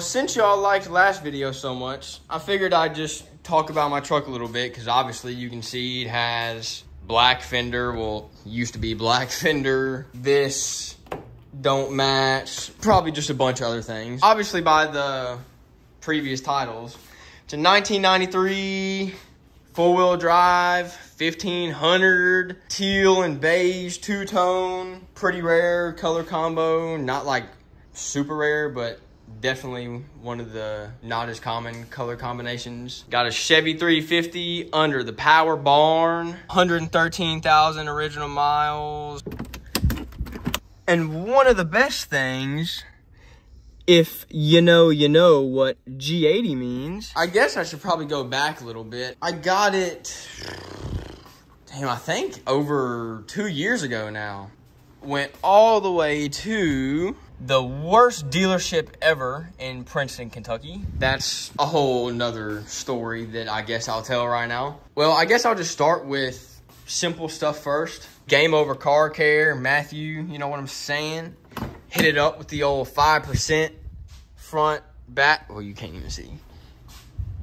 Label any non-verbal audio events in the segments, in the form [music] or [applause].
Since y'all liked last video so much, I figured I'd just talk about my truck a little bit because obviously you can see it has black fender, well, used to be black [laughs] fender. This don't match, probably just a bunch of other things. Obviously by the previous titles. It's a 1993 four-wheel drive, 1500, teal and beige two-tone, pretty rare color combo, not like super rare, but definitely one of the not as common color combinations. Got a Chevy 350 under the power barn, 113,000 original miles. And one of the best things, if you know, you know what G80 means. I guess I should probably go back a little bit. I got it, damn, I think over two years ago now. Went all the way to the worst dealership ever in Princeton, Kentucky. That's a whole nother story that I guess I'll tell right now. Well, I guess I'll just start with simple stuff first. Game over car care, Matthew, you know what I'm saying? Hit it up with the old 5% front back, well, you can't even see.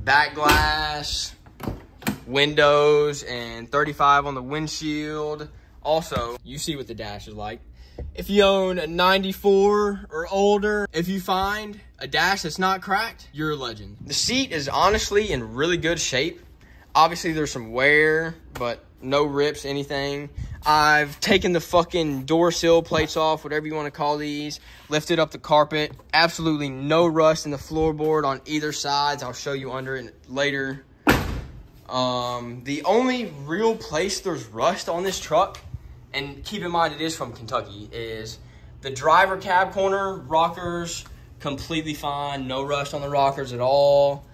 Back glass, windows, and 35 on the windshield. Also, you see what the dash is like. If you own a 94 or older, if you find a dash that's not cracked, you're a legend. The seat is honestly in really good shape. Obviously, there's some wear, but no rips, anything. I've taken the fucking door sill plates off, whatever you want to call these, lifted up the carpet. Absolutely no rust in the floorboard on either sides. I'll show you under it later. Um, the only real place there's rust on this truck and keep in mind it is from Kentucky, is the driver cab corner, rockers, completely fine, no rust on the rockers at all.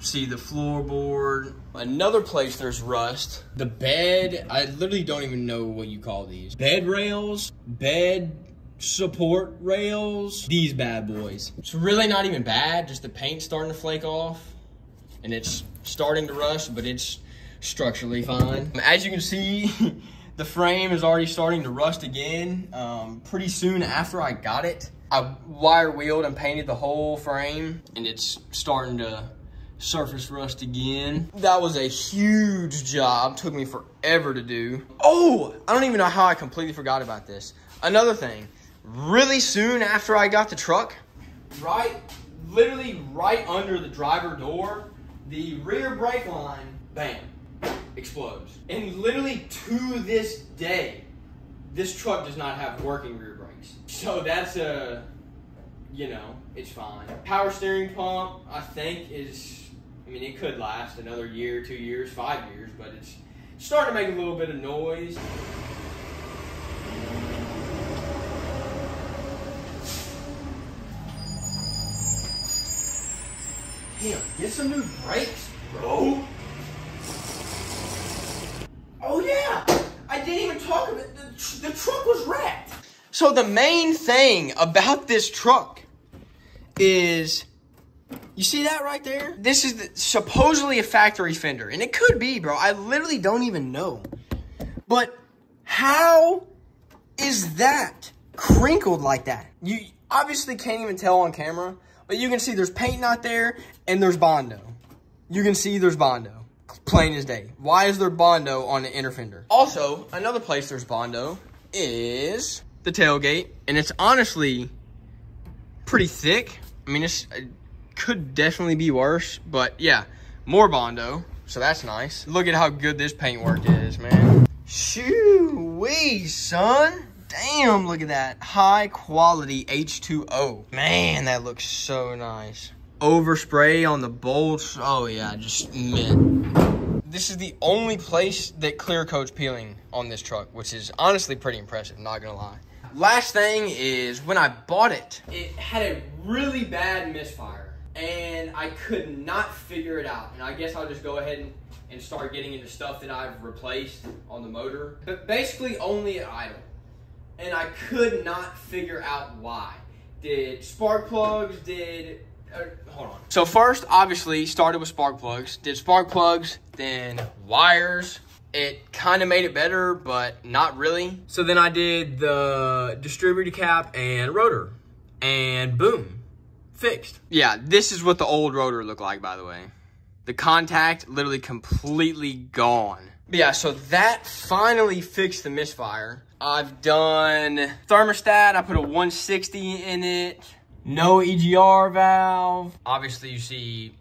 See the floorboard. Another place there's rust. The bed, I literally don't even know what you call these. Bed rails, bed support rails, these bad boys. It's really not even bad, just the paint's starting to flake off and it's starting to rust, but it's structurally fine. As you can see, [laughs] The frame is already starting to rust again. Um, pretty soon after I got it, I wire wheeled and painted the whole frame and it's starting to surface rust again. That was a huge job, took me forever to do. Oh, I don't even know how I completely forgot about this. Another thing, really soon after I got the truck, right, literally right under the driver door, the rear brake line, bam, explodes. And literally to this day, this truck does not have working rear brakes. So that's a, you know, it's fine. Power steering pump, I think is, I mean, it could last another year, two years, five years, but it's starting to make a little bit of noise. Damn, get some new brakes, bro. Oh yeah, I didn't even talk about the, the truck was wrecked. So the main thing about this truck is, you see that right there? This is the, supposedly a factory fender, and it could be, bro. I literally don't even know. But how is that crinkled like that? You obviously can't even tell on camera, but you can see there's paint not there, and there's Bondo. You can see there's Bondo plain as day. Why is there Bondo on the inner fender? Also, another place there's Bondo is the tailgate, and it's honestly pretty thick. I mean, it could definitely be worse, but yeah, more Bondo, so that's nice. Look at how good this paintwork is, man. Shoo-wee, son. Damn, look at that. High quality H2O. Man, that looks so nice. Overspray on the bolts. Oh yeah, just mint this is the only place that clear coat's peeling on this truck, which is honestly pretty impressive, not gonna lie. Last thing is when I bought it, it had a really bad misfire and I could not figure it out. And I guess I'll just go ahead and, and start getting into stuff that I've replaced on the motor, but basically only at idle. And I could not figure out why. Did spark plugs, did Uh, hold on. So first, obviously, started with spark plugs. Did spark plugs, then wires. It kind of made it better, but not really. So then I did the distributor cap and rotor, and boom, fixed. Yeah, this is what the old rotor looked like, by the way. The contact literally completely gone. But yeah, so that finally fixed the misfire. I've done thermostat. I put a 160 in it. No EGR valve. Obviously, you see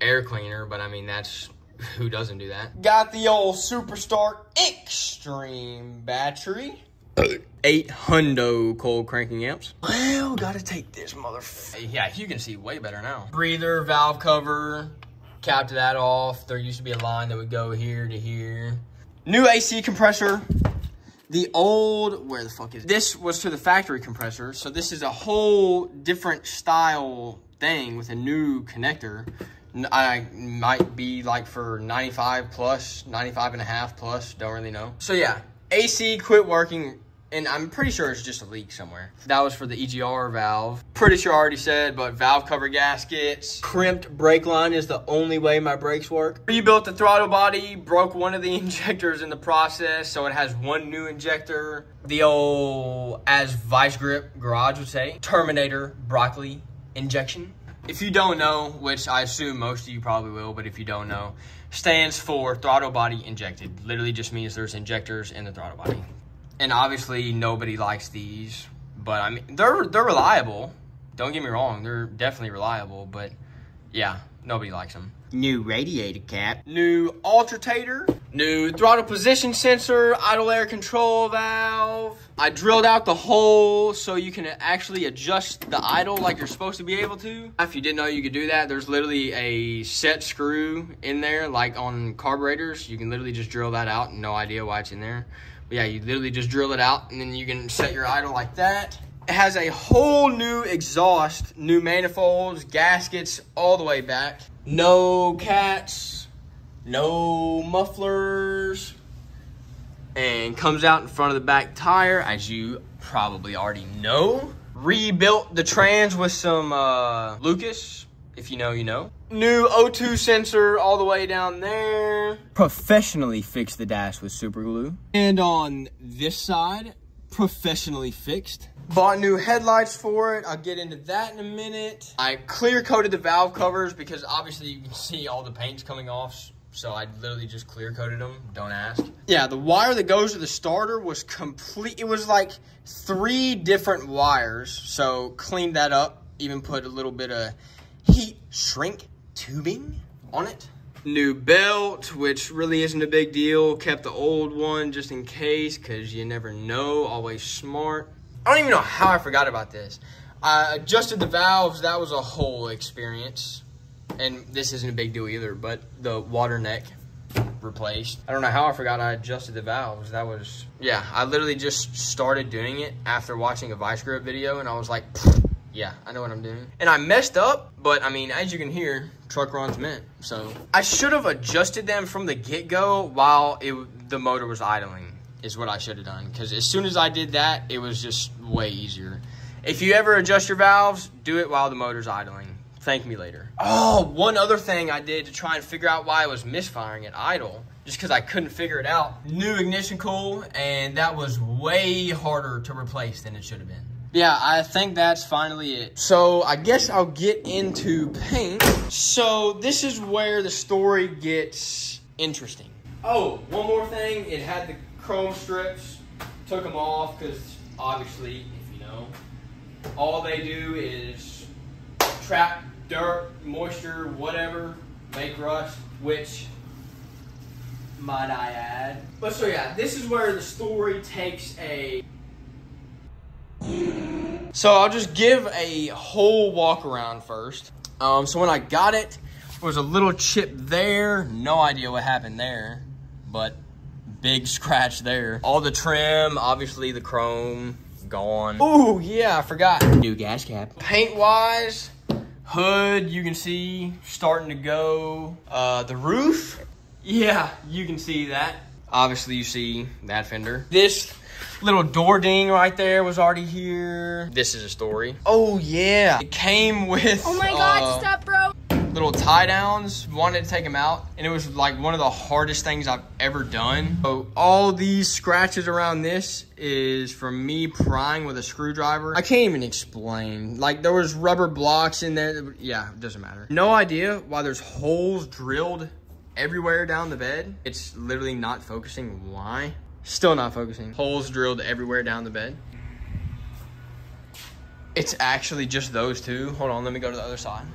air cleaner, but I mean, that's who doesn't do that? Got the old Super Start Extreme battery. Eight hundo cold cranking amps. Well, gotta take this mother. Yeah, you can see way better now. Breather, valve cover, capped that off. There used to be a line that would go here to here. New AC compressor. The old, where the fuck is it? This was to the factory compressor. So this is a whole different style thing with a new connector. I might be like for 95 plus, 95 and a half plus, don't really know. So yeah, AC quit working and I'm pretty sure it's just a leak somewhere. That was for the EGR valve. Pretty sure I already said, but valve cover gaskets. Crimped brake line is the only way my brakes work. Rebuilt the throttle body, broke one of the [laughs] injectors in the process, so it has one new injector. The old, as Vice Grip Garage would say, Terminator broccoli injection. If you don't know, which I assume most of you probably will, but if you don't know, stands for throttle body injected. Literally just means there's injectors in the throttle body. And obviously nobody likes these, but I mean, they're, they're reliable. Don't get me wrong, they're definitely reliable, but yeah, nobody likes them. New radiator cap. New alternator. New throttle position sensor, idle air control valve. I drilled out the hole so you can actually adjust the idle like you're supposed to be able to. If you didn't know you could do that, there's literally a set screw in there like on carburetors. You can literally just drill that out. No idea why it's in there. But yeah, you literally just drill it out and then you can set your idle like that. It has a whole new exhaust, new manifolds, gaskets all the way back. No cats, no mufflers, and comes out in front of the back tire, as you probably already know. Rebuilt the trans with some uh, Lucas, if you know, you know. New O2 sensor all the way down there. Professionally fixed the dash with super glue. And on this side, professionally fixed. Bought new headlights for it. I'll get into that in a minute. I clear coated the valve covers because obviously you can see all the paint's coming off. So I literally just clear coated them. Don't ask. Yeah, the wire that goes to the starter was complete. It was like three different wires. So cleaned that up. Even put a little bit of heat shrink tubing on it. New belt, which really isn't a big deal. Kept the old one just in case, because you never know. Always smart. I don't even know how I forgot about this. I adjusted the valves. That was a whole experience. And this isn't a big deal either, but the water neck replaced. I don't know how I forgot I adjusted the valves. That was, yeah, I literally just started doing it after watching a Vice Grip video, and I was like, yeah, I know what I'm doing. And I messed up, but I mean, as you can hear, truck runs mint. So I should have adjusted them from the get-go while it, the motor was idling is what I should have done. Because as soon as I did that, it was just way easier. If you ever adjust your valves, do it while the motor's idling. Thank me later. Oh, one other thing I did to try and figure out why I was misfiring at idle, just because I couldn't figure it out. New ignition coil, and that was way harder to replace than it should have been yeah, I think that's finally it. So I guess I'll get into paint. So this is where the story gets interesting. Oh, one more thing. It had the chrome strips. Took them off because obviously, if you know, all they do is trap dirt, moisture, whatever, make rust, which might I add. But so yeah, this is where the story takes a so I'll just give a whole walk around first. Um, so when I got it, there was a little chip there. No idea what happened there, but big [laughs] scratch there. All the trim, obviously the chrome, gone. Oh yeah, I forgot. New gas cap. Paint wise, hood, you can see starting to go. Uh, the roof, yeah, you can see that. Obviously you see that fender. This Little door ding right there was already here. This is a story. Oh, yeah. It came with... Oh, my God. Uh, stop, bro. little tie downs, wanted to take them out, and it was like one of the hardest things I've ever done. So all these scratches around this is from me prying with a screwdriver. I can't even explain. Like there was rubber blocks in there. Yeah, it doesn't matter. No idea why there's holes drilled everywhere down the bed. It's literally not focusing. Why? Still not focusing. Holes drilled everywhere down the bed. It's actually just those two. Hold on, let me go to the other side.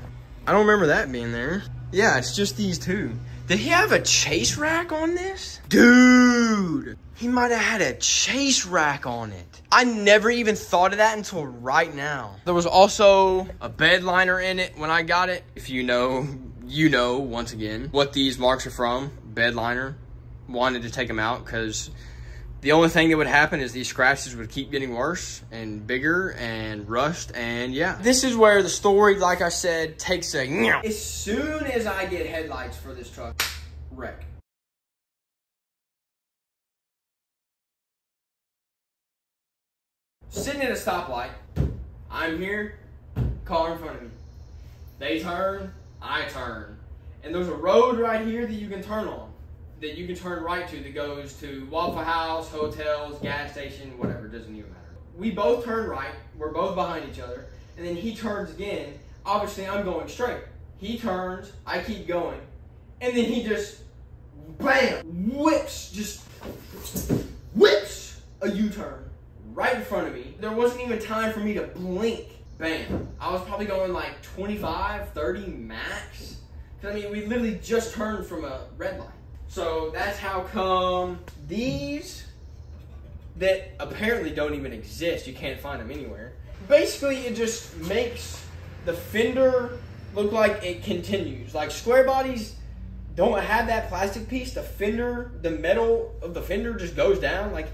I don't remember that being there. Yeah, it's just these two. Did he have a chase rack on this? Dude, he might have had a chase rack on it. I never even thought of that until right now. There was also a bed liner in it when I got it. If you know, you know, once again, what these marks are from. Bed liner. Wanted to take them out because the only thing that would happen is these scratches would keep getting worse and bigger and rust and yeah. This is where the story, like I said, takes a As soon as I get headlights for this truck, wreck. Sitting at a stoplight, I'm here, car in front of me. They turn, I turn. And there's a road right here that you can turn on that you can turn right to that goes to Waffle House, hotels, gas station, whatever, doesn't even matter. We both turn right, we're both behind each other, and then he turns again. Obviously, I'm going straight. He turns, I keep going, and then he just, bam, whips, just whips a U-turn right in front of me. There wasn't even time for me to blink. Bam. I was probably going like 25, 30 max. Cause I mean, we literally just turned from a red light. So that's how come these that apparently don't even exist, you can't find them anywhere. Basically, it just makes the fender look like it continues. Like square bodies don't have that plastic piece. The fender, the metal of the fender just goes down. Like,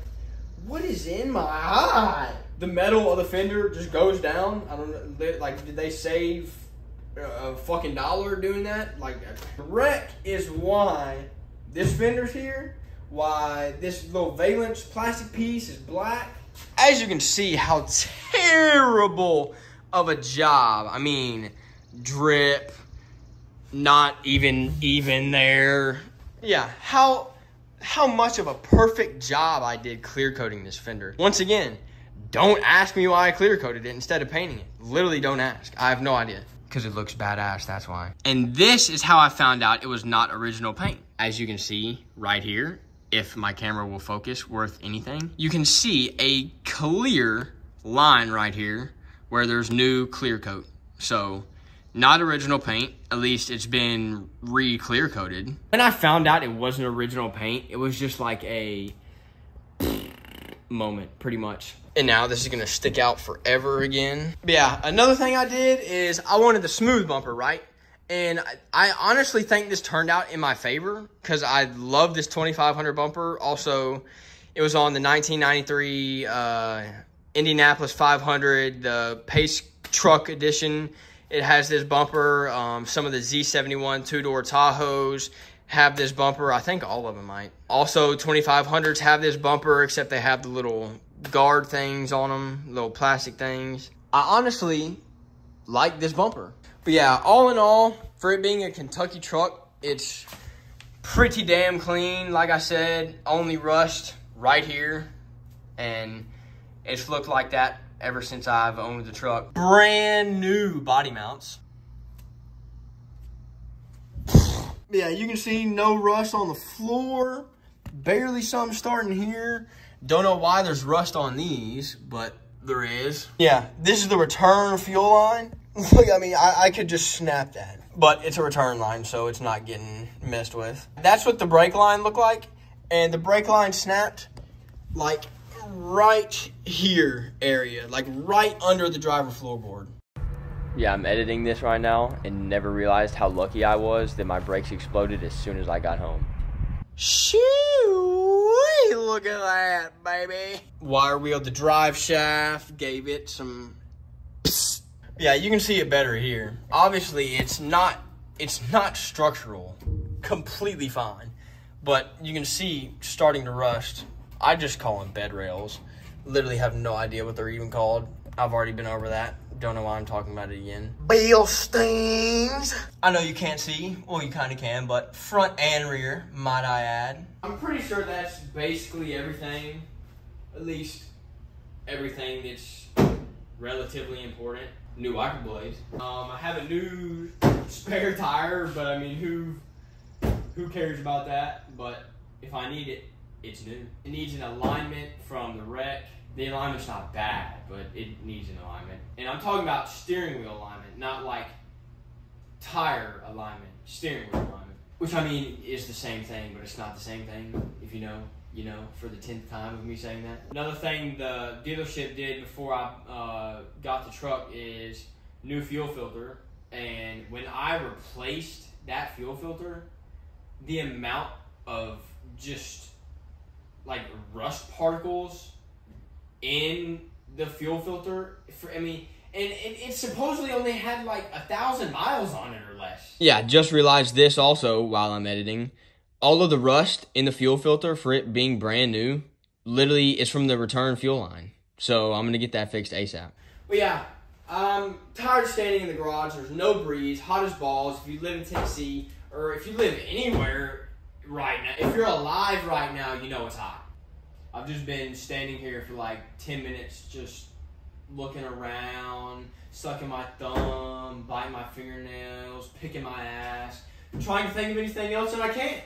what is in my eye? The metal of the fender just goes down. I don't know. Like, did they save a fucking dollar doing that? Like, wreck is why this fender's here, why this little valence plastic piece is black. As you can see how terrible of a job. I mean, drip, not even even there. Yeah, how how much of a perfect job I did clear coating this fender. Once again, don't ask me why I clear coated it instead of painting it. Literally don't ask. I have no idea. Because it looks badass, that's why. And this is how I found out it was not original paint. As you can see right here, if my camera will focus worth anything, you can see a clear line right here where there's new clear coat. So not original paint, at least it's been re-clear coated. When I found out it wasn't original paint, it was just like a moment, pretty much. And now this is gonna stick out forever again. But yeah, another thing I did is I wanted the smooth bumper, right? And I, honestly think this turned out in my favor because I love this 2500 bumper. Also, it was on the 1993 uh, Indianapolis 500, the Pace Truck Edition. It has this bumper. Um, some of the Z71 two-door Tahoes have this bumper. I think all of them might. Also, 2500s have this bumper, except they have the little guard things on them, little plastic things. I honestly like this bumper. But yeah, all in all, for it being a Kentucky truck, it's pretty damn clean. Like I said, only rust right here. And it's looked like that ever since I've owned the truck. Brand new body mounts. Yeah, you can see no rust on the floor. Barely something starting here. Don't know why there's rust on these, but there is. Yeah, this is the return fuel line. Look, [laughs] I mean, I, I could just snap that. But it's a return line, so it's not getting messed with. That's what the brake line looked like. And the brake line snapped like right here area, like right under the driver floorboard. Yeah, I'm editing this right now and never realized how lucky I was that my brakes exploded as soon as I got home. Shoo! Look at that, baby. Wire wheeled the drive shaft, gave it some psst. Yeah, you can see it better here. Obviously, it's not it's not structural. Completely fine. But you can see starting to rust. I just call them bed rails. Literally have no idea what they're even called. I've already been over that. Don't know why I'm talking about it again. Bilsteins. I know you can't see. Well, you kind of can, but front and rear, might I add. I'm pretty sure that's basically everything. At least everything that's relatively important. New wiper blades. Um, I have a new spare tire, but I mean, who who cares about that? But if I need it, it's new. It needs an alignment from the wreck. The alignment's not bad, but it needs an alignment. And I'm talking about steering wheel alignment, not like tire alignment, steering wheel alignment. Which I mean is the same thing, but it's not the same thing, if you know, you know, for the tenth time of me saying that. Another thing the dealership did before I uh, got the truck is new fuel filter. And when I replaced that fuel filter, the amount of just like rust particles in the fuel filter. For, I mean, and it, it supposedly only had like a thousand miles on it or less. Yeah, just realized this also while I'm editing. All of the rust in the fuel filter for it being brand new, literally, is from the return fuel line. So I'm gonna get that fixed ASAP. Well, yeah, I'm tired of standing in the garage. There's no breeze, hot as balls. If you live in Tennessee or if you live anywhere right now, if you're alive right now, you know it's hot. I've just been standing here for like 10 minutes, just looking around, sucking my thumb, biting my fingernails, picking my ass, trying to think of anything else, and I can't.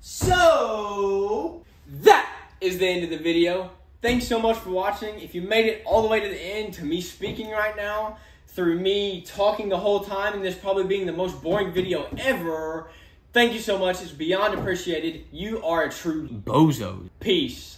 So, that is the end of the video. Thanks so much for watching. If you made it all the way to the end, to me speaking right now, through me talking the whole time, and this probably being the most boring video ever, thank you so much. It's beyond appreciated. You are a true bozo. Peace.